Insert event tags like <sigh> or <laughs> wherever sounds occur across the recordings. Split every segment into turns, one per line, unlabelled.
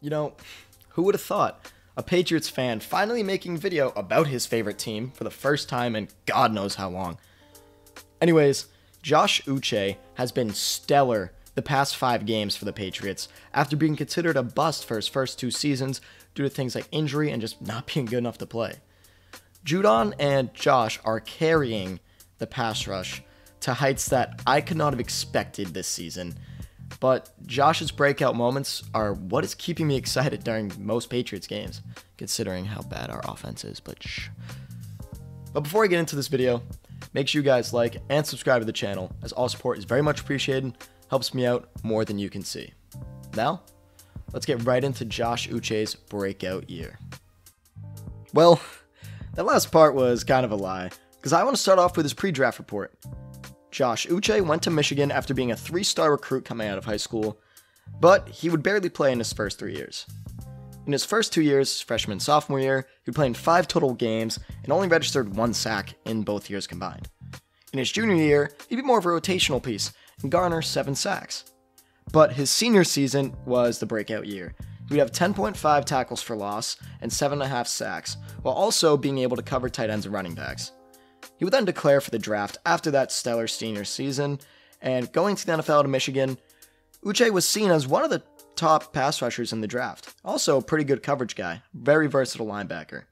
You know, who would have thought? A Patriots fan finally making video about his favorite team for the first time in God knows how long. Anyways, Josh Uche has been stellar the past five games for the Patriots after being considered a bust for his first two seasons due to things like injury and just not <laughs> being good enough to play. Judon and Josh are carrying the pass rush to heights that I could not have expected this season but Josh's breakout moments are what is keeping me excited during most Patriots games, considering how bad our offense is. But shh. But before I get into this video, make sure you guys like and subscribe to the channel, as all support is very much appreciated, helps me out more than you can see. Now, let's get right into Josh Uche's breakout year. Well, that last part was kind of a lie, because I want to start off with his pre draft report. Josh Uche went to Michigan after being a three star recruit coming out of high school, but he would barely play in his first three years. In his first two years, freshman sophomore year, he played in five total games and only registered one sack in both years combined. In his junior year, he'd be more of a rotational piece and garner seven sacks. But his senior season was the breakout year. He would have 10.5 tackles for loss and 7.5 sacks, while also being able to cover tight ends and running backs. He would then declare for the draft after that stellar senior season, and going to the NFL to Michigan, Uche was seen as one of the top pass rushers in the draft. Also, a pretty good coverage guy, very versatile linebacker.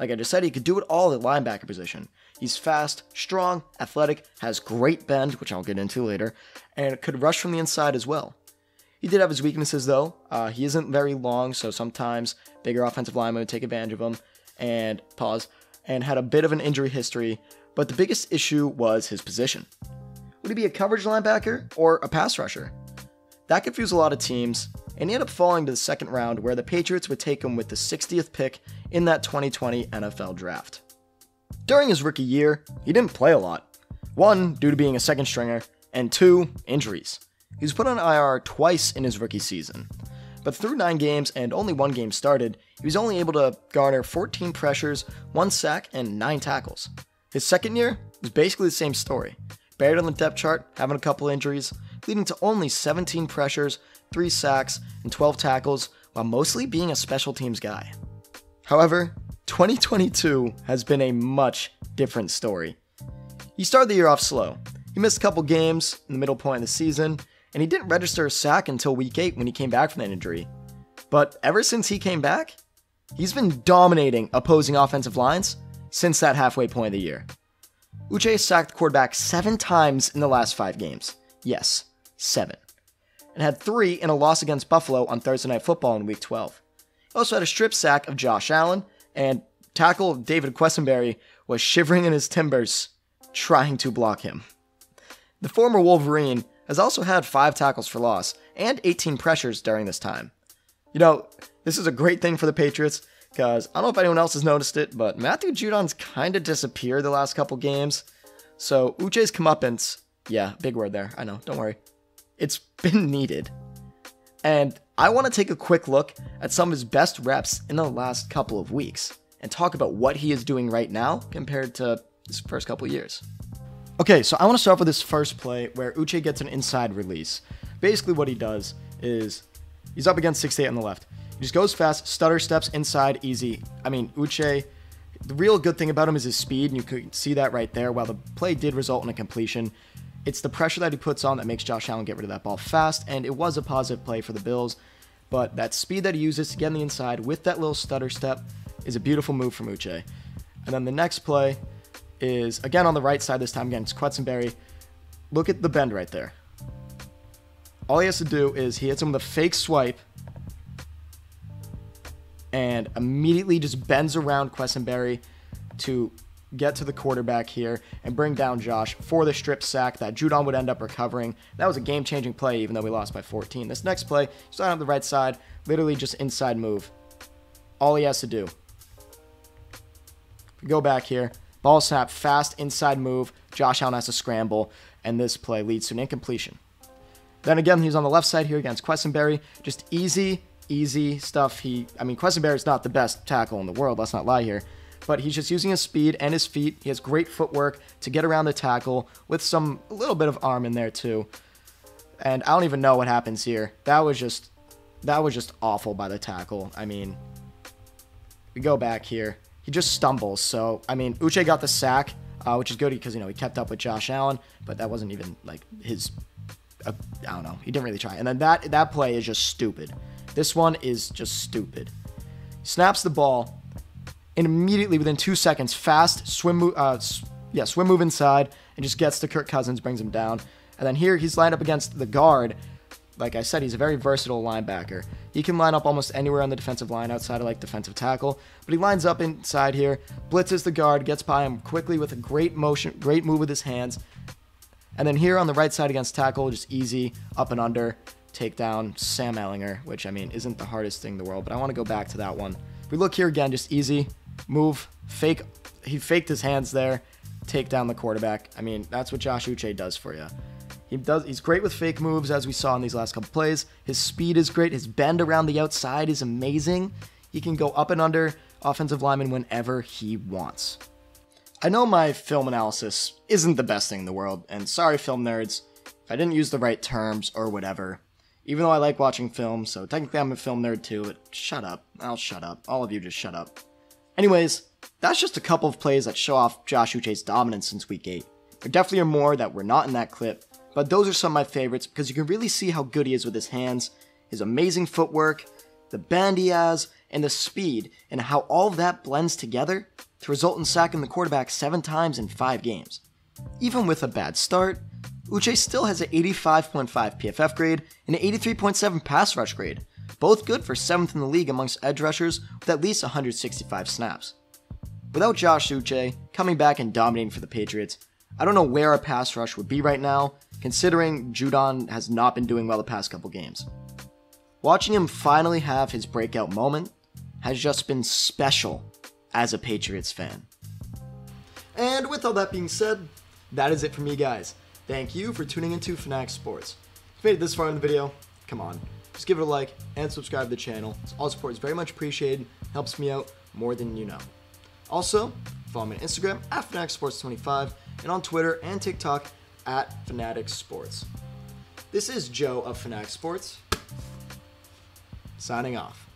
Like I just said, he could do it all at linebacker position. He's fast, strong, athletic, has great bend, which I'll get into later, and could rush from the inside as well. He did have his weaknesses though. Uh, he isn't very long, so sometimes bigger offensive linemen would take advantage of him. And pause and had a bit of an injury history, but the biggest issue was his position. Would he be a coverage linebacker or a pass rusher? That confused a lot of teams, and he ended up falling to the second round where the Patriots would take him with the 60th pick in that 2020 NFL draft. During his rookie year, he didn't play a lot. One, due to being a second stringer, and two, injuries. He was put on IR twice in his rookie season. But through nine games and only one game started, he was only able to garner 14 pressures, one sack, and nine tackles. His second year was basically the same story. Buried on the depth chart, having a couple injuries, leading to only 17 pressures, 3 sacks, and 12 tackles, while mostly being a special teams guy. However, 2022 has been a much different story. He started the year off slow. He missed a couple games in the middle point of the season, and he didn't register a sack until week 8 when he came back from that injury. But ever since he came back, he's been dominating opposing offensive lines since that halfway point of the year. Uche has sacked the quarterback seven times in the last five games. Yes, seven. And had three in a loss against Buffalo on Thursday Night Football in Week 12. He also had a strip sack of Josh Allen, and tackle David Quessenberry was shivering in his timbers trying to block him. The former Wolverine has also had five tackles for loss and 18 pressures during this time. You know, this is a great thing for the Patriots because I don't know if anyone else has noticed it, but Matthew Judon's kind of disappeared the last couple games. So Uche's comeuppance, yeah, big word there, I know, don't worry. It's been needed. And I want to take a quick look at some of his best reps in the last couple of weeks and talk about what he is doing right now compared to his first couple years. Okay, so I want to start with this first play where Uche gets an inside release. Basically, what he does is he's up against 6 8 on the left. He just goes fast, stutter steps inside, easy. I mean, Uche, the real good thing about him is his speed, and you can see that right there. While the play did result in a completion, it's the pressure that he puts on that makes Josh Allen get rid of that ball fast, and it was a positive play for the Bills. But that speed that he uses to get on the inside with that little stutter step is a beautiful move from Uche. And then the next play is again on the right side this time against Quessenberry. Look at the bend right there. All he has to do is he hits him with a fake swipe and immediately just bends around Quessenberry to get to the quarterback here and bring down Josh for the strip sack that Judon would end up recovering. That was a game changing play, even though we lost by 14. This next play, starting on the right side, literally just inside move. All he has to do. Go back here. Ball snap, fast inside move. Josh Allen has to scramble, and this play leads to an incompletion. Then again, he's on the left side here against Quessenberry. Just easy, easy stuff. He, I mean, Quessenberry is not the best tackle in the world. Let's not lie here. But he's just using his speed and his feet. He has great footwork to get around the tackle with some a little bit of arm in there too. And I don't even know what happens here. That was just that was just awful by the tackle. I mean, we go back here. He just stumbles. So, I mean, Uche got the sack, uh, which is good because, you know, he kept up with Josh Allen, but that wasn't even like his, uh, I don't know. He didn't really try. And then that, that play is just stupid. This one is just stupid. Snaps the ball, and immediately within two seconds, fast swim move, uh, yeah, swim move inside, and just gets to Kirk Cousins, brings him down. And then here he's lined up against the guard. Like I said, he's a very versatile linebacker. He can line up almost anywhere on the defensive line outside of like defensive tackle, but he lines up inside here, blitzes the guard, gets by him quickly with a great motion, great move with his hands. And then here on the right side against tackle, just easy up and under, take down Sam Ehlinger, which I mean isn't the hardest thing in the world, but I want to go back to that one. If we look here again, just easy move, fake. He faked his hands there, take down the quarterback. I mean, that's what Josh Uche does for you. He does. He's great with fake moves, as we saw in these last couple plays. His speed is great. His bend around the outside is amazing. He can go up and under offensive linemen whenever he wants. I know my film analysis isn't the best thing in the world, and sorry, film nerds, if I didn't use the right terms or whatever. Even though I like watching film, so technically I'm a film nerd too, but shut up. I'll shut up. All of you just shut up. Anyways, that's just a couple of plays that show off Josh Uche's dominance since week 8. There definitely are more that were not in that clip, but those are some of my favorites because you can really see how good he is with his hands, his amazing footwork, the bend he has, and the speed, and how all that blends together to result in sacking the quarterback seven times in five games. Even with a bad start, Uche still has an 85.5 PFF grade and an 83.7 pass rush grade, both good for 7th in the league amongst edge rushers with at least 165 snaps. Without Josh Uche coming back and dominating for the Patriots, I don't know where our pass rush would be right now, considering Judon has not been doing well the past couple games. Watching him finally have his breakout moment has just been special as a Patriots fan. And with all that being said, that is it for me, guys. Thank you for tuning into Fanatics Sports. If you made it this far in the video, come on, just give it a like and subscribe to the channel. All support is very much appreciated, helps me out more than you know. Also, follow me on Instagram at FanaticSports25 and on Twitter and TikTok at Fanatics Sports. This is Joe of Fanatics Sports, signing off.